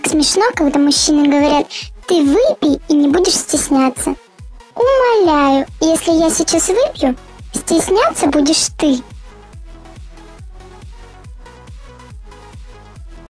Так смешно, когда мужчины говорят «ты выпей и не будешь стесняться». Умоляю, если я сейчас выпью, стесняться будешь ты.